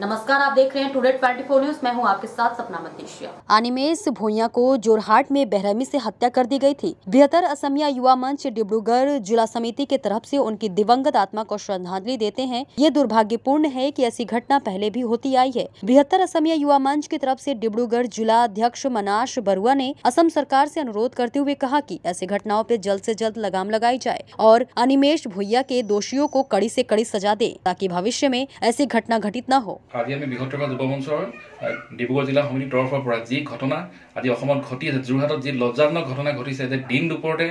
नमस्कार, आप देख रहे हैं टुडे 24 न्यूज़। मैं हूँ आपके साथ सपना मतीशिया। अनिमेश भूइया को जोरहाट में बेरहमी से हत्या कर दी गई थी। बेहतर असमिया युवा मंच डिब्रूगढ़ जिला समिति के तरफ़ से उनकी दिवंगत आत्मा को श्रद्धांजलि देते हैं। ये दुर्भाग्यपूर्ण है कि ऐसी घटना पहले भी होती आई है। बेहतर असमिया युवा मंच की तरफ़ ऐसी डिब्रूगढ़ जिला अध्यक्ष मनाश बरुआ ने असम सरकार ऐसी अनुरोध करते हुए कहा की ऐसी घटनाओं पर जल्द ऐसी जल्द लगाम लगाई जाए और अनिमेश भूइया के दोषियों को कड़ी ऐसी कड़ी सजा दे, ताकि भविष्य में ऐसी घटना घटित न हो। আজি আমি বৃহত্তৰ যুৱ মঞ্চৰ আহ, ডিব্ৰুগড় জিলা সমিতিৰ তৰফৰ পৰা যি ঘটনা আজি অসমত ঘটি আছে যোৰহাটত যি লজ্জাজনক ঘটনা ঘটিছে যে দিন দুপৰতে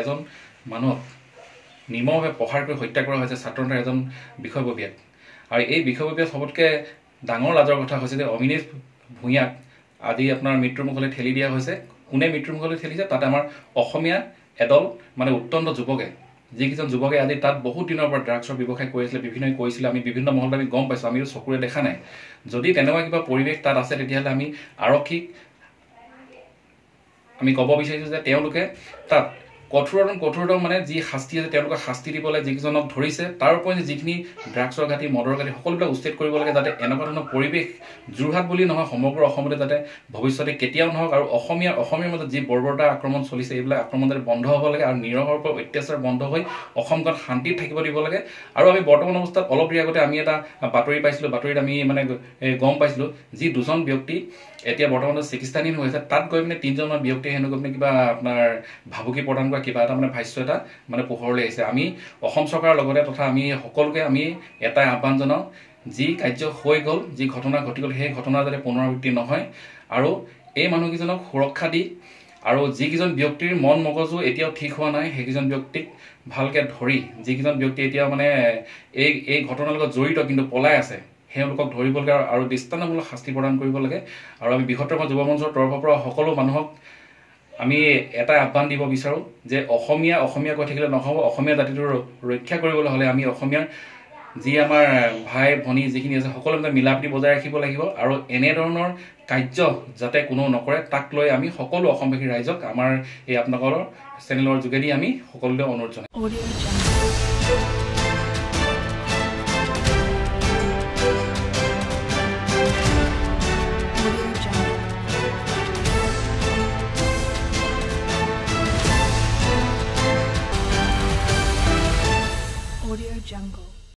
এজন মানুহক নিৰ্মভাৱে প্ৰহাৰ কৰি হত্যা কৰা হৈছে ছাত্ৰ নেতাৰ এজন বিষয়ববীয়াক। আৰু এই বিষয়ববীয়া চবতকৈ ডাঙৰ লাজৰ কথা হৈছে যে অবিনেশ ভূঞাক আজি আপোনাৰ মৃত্যুমুখলৈ ঠেলি দিয়া হৈছে। কোনে মৃত্যুমুখলৈ ঠেলিছে? তাতে আমাৰ অসমীয়া এদল মানে অত্যন্ত যুৱকে। যিকেইজন যুৱকে আজি তাত বহুত দিনৰ পৰা ড্ৰাগছৰ ব্যৱসায় কৰি আছিলে বিভিন্ন কৰিছিলে আমি বিভিন্ন মহলত আমি গম পাইছোঁ আমিও চকুৰে দেখা নাই। যদি তেনেকুৱা কিবা পৰিৱেশ তাত আছে তেতিয়াহ'লে আমি আৰক্ষীক আমি ক'ব বিচাৰিছোঁ যে তেওঁলোকে তাত কঠোৰতম কঠোৰতম মানে যি শাস্তি আছে তেওঁলোকক শাস্তি দিব লাগে যিকেইজনক ধৰিছে তাৰ উপৰি যিখিনি ড্ৰাগছৰ ঘাটি মদৰ ঘাটি সকলোবিলাক উচ্ছেদ কৰিব লাগে যাতে এনেকুৱা ধৰণৰ পৰিৱেশ যোৰহাট বুলি নহয় সমগ্ৰ অসমতে যাতে ভৱিষ্যতে কেতিয়াও নহওক আৰু অসমীয়া অসমীয়াৰ মাজত যি বৰ্বৰতা আক্ৰমণ চলিছে এইবিলাক আক্ৰমণ যাতে বন্ধ হ'ব লাগে আৰু নিৰহৰ পৰা অত্যাচাৰ বন্ধ হৈ অসমখন শান্তিত থাকিব দিব লাগে। আৰু আমি বৰ্তমান অৱস্থাত অলপ দেৰি আগতে আমি এটা বাতৰি পাইছিলোঁ বাতৰিত আমি মানে গম পাইছিলোঁ যি দুজন ব্যক্তি এতিয়া বৰ্তমানে চিকিৎসাধীন হৈ আছে তাত গৈ পিনে তিনিজনমান ব্যক্তিয়ে হেনো গৈ পিনে কিবা আপোনাৰ ভাবুকি প্ৰদান কৰা। কিবা এটা মানে ভাষ্য এটা মানে পোহৰলৈ আহিছে। আমি অসম চৰকাৰৰ লগতে তথা আমি সকলোকে আমি এটাই আহ্বান জনাওঁ যি কাৰ্য হৈ গ'ল যি ঘটনা ঘটি গ'ল সেই ঘটনা যাতে পুনৰাবৃত্তি নহয় আৰু এই মানুহকেইজনক সুৰক্ষা দি আৰু যিকেইজন ব্যক্তিৰ মন মগজু এতিয়াও ঠিক হোৱা নাই সেইকেইজন ব্যক্তিক ভালকৈ ধৰি যিকেইজন ব্যক্তি এতিয়াও মানে এই এই ঘটনাৰ লগত জড়িত কিন্তু পলাই আছে তেওঁলোকক ধৰিব লাগে আৰু- দৃষ্টান্তমূলক শাস্তি প্ৰদান কৰিব লাগে। আৰু আমি বৃহত্তম যুৱ মঞ্চৰ তৰফৰ পৰা সকলো মানুহক আমি এটা আহ্বান দিব বিচাৰোঁ যে অসমীয়া অসমীয়া কৈ থাকিলে নহ'ব অসমীয়া জাতিটোৰ ৰক্ষা কৰিবলৈ হ'লে আমি অসমীয়াৰ যি আমাৰ ভাই ভনী যিখিনি আছে সকলো মানে মিলাপ্ৰীতি বজাই ৰাখিব লাগিব আৰু এনেধৰণৰ কাৰ্য যাতে কোনো নকৰে তাক লৈ আমি সকলো অসমবাসী ৰাইজক আমাৰ এই আপোনালোকৰ চেনেলৰ যোগেদি আমি সকলোলৈ অনুৰোধ জনাওঁ.